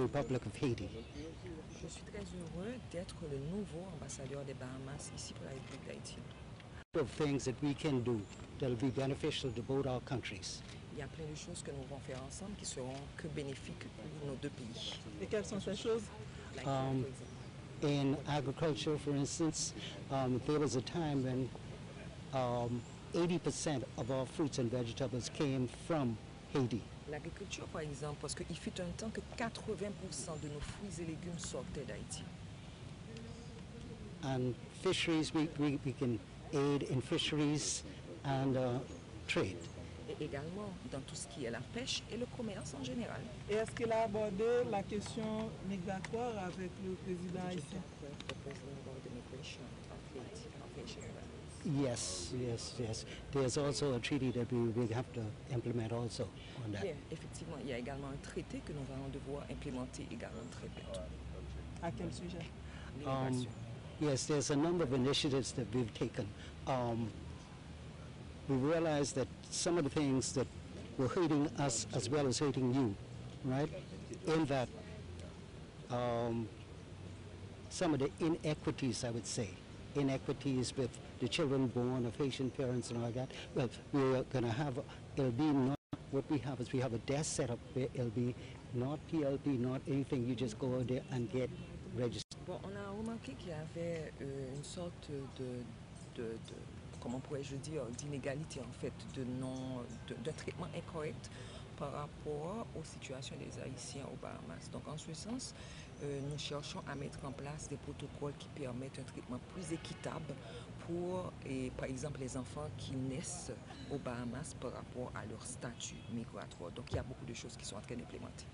Republic of Haiti. Je suis très heureux d'être le nouveau ambassadeur des Bahamas ici pour la République d'Haïti. Of things that we can do that will be beneficial to both our countries. Il y a plein de choses que nous pouvons faire ensemble qui seront que bénéfiques pour nos deux pays. Et quelles sont ces choses Um, In agriculture, for instance, um, there was a time when um, 80% of our fruits and vegetables came from Haiti. L'agriculture, par exemple, parce qu'il fut un temps que 80% de nos fruits et légumes sortaient d'Haïti. And fisheries, we, we, we can aid in fisheries and uh, trade. Et également dans tout ce qui est la pêche et le commerce en général. Et est-ce qu'il a abordé la question migratoire avec le président haïtien? Yes, yes, yes. There's also a treaty that we, we have to implement also on that. Bien, effectivement, il y a également un traité que nous allons devoir implémenter également très bientôt. À quel sujet Um, yes, there's a number of initiatives that we've taken. Um, we realize that some of the things that were hurting us as well as hurting you, right? In that, um, some of the inequities, I would say, inequities with the children born of Haitian parents and all that. Well, we're going to have, it'll be not, what we have is we have a desk set up where it'll be not PLP, not anything. You just go there and get registered. Bon, on a remarqué qu'il y avait euh, une sorte de, de, de- comment pourrais-je dire, d'inégalité en fait, de non, de- d'un traitement incorrect par rapport aux situations des Haïtiens aux Bahamas. Donc en ce sens, euh, nous cherchons à mettre en place des protocoles qui permettent un traitement plus équitable pour, et, par exemple, les enfants qui naissent aux Bahamas par rapport à leur statut migratoire. Donc il y a beaucoup de choses qui sont en train d'implémenter.